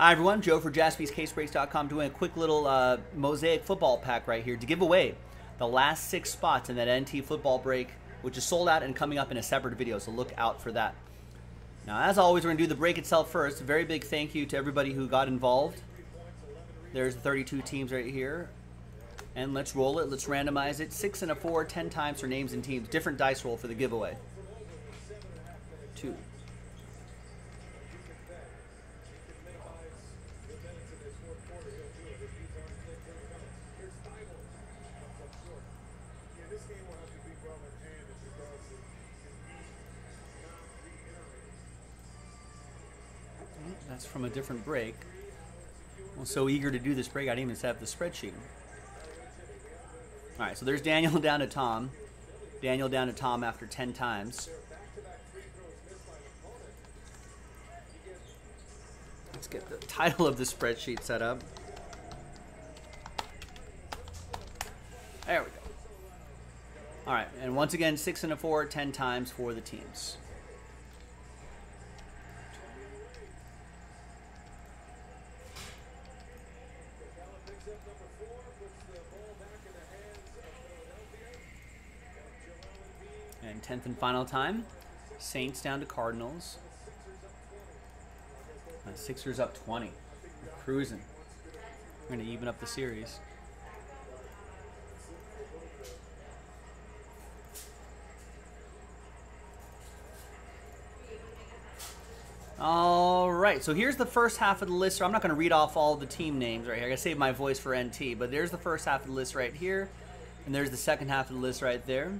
Hi, everyone. Joe for jaspyscasebreaks.com doing a quick little uh, mosaic football pack right here to give away the last six spots in that NT football break, which is sold out and coming up in a separate video, so look out for that. Now, as always, we're going to do the break itself first. A very big thank you to everybody who got involved. There's 32 teams right here. And let's roll it. Let's randomize it. Six and a four, ten times for names and teams. Different dice roll for the giveaway. Two, That's from a different break. I was so eager to do this break, I didn't even set up the spreadsheet. All right, so there's Daniel down to Tom. Daniel down to Tom after 10 times. Let's get the title of the spreadsheet set up. There we go. All right, and once again, six and a four, ten times for the teams. And 10th and final time. Saints down to Cardinals. Uh, Sixers up 20. We're cruising. We're going to even up the series. All right, so here's the first half of the list. I'm not going to read off all the team names right here. I got to save my voice for NT, but there's the first half of the list right here, and there's the second half of the list right there.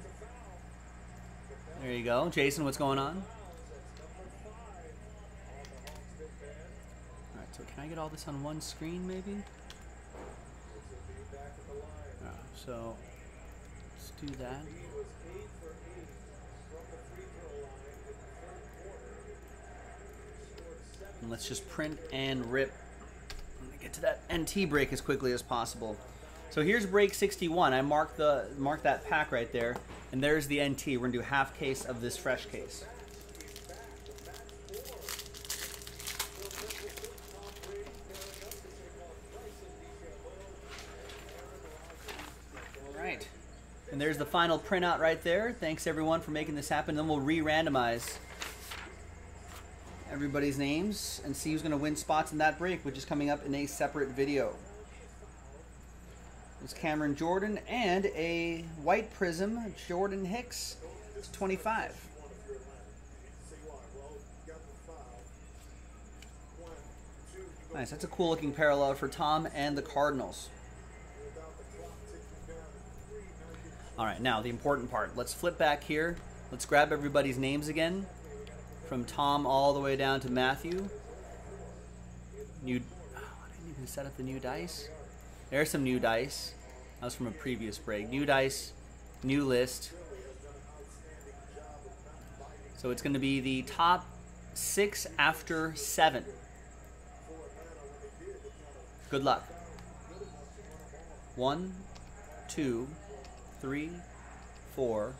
There you go. Jason, what's going on? All right, so can I get all this on one screen maybe? So let's do that. And let's just print and rip. get to that NT break as quickly as possible. So here's break 61. I marked the mark that pack right there, and there's the NT. We're gonna do half case of this fresh case. All right, and there's the final printout right there. Thanks everyone for making this happen. Then we'll re-randomize everybody's names and see who's gonna win spots in that break, which is coming up in a separate video. It's Cameron Jordan and a white prism, Jordan Hicks, 25. Nice, that's a cool looking parallel for Tom and the Cardinals. All right, now the important part. Let's flip back here. Let's grab everybody's names again. From Tom all the way down to Matthew. New, oh, I didn't even set up the new dice. There's some new dice. That was from a previous break. New dice, new list. So it's going to be the top six after seven. Good luck. One, two, three, four,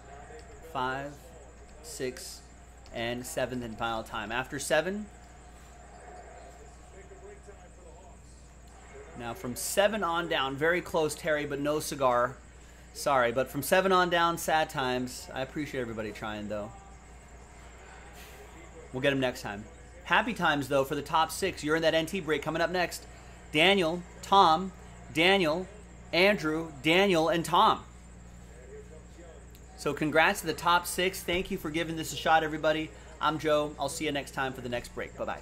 five, six, and seventh and final time. After seven, Now from seven on down, very close, Terry, but no cigar. Sorry, but from seven on down, sad times. I appreciate everybody trying, though. We'll get them next time. Happy times, though, for the top six. You're in that NT break coming up next. Daniel, Tom, Daniel, Andrew, Daniel, and Tom. So congrats to the top six. Thank you for giving this a shot, everybody. I'm Joe. I'll see you next time for the next break. Bye-bye.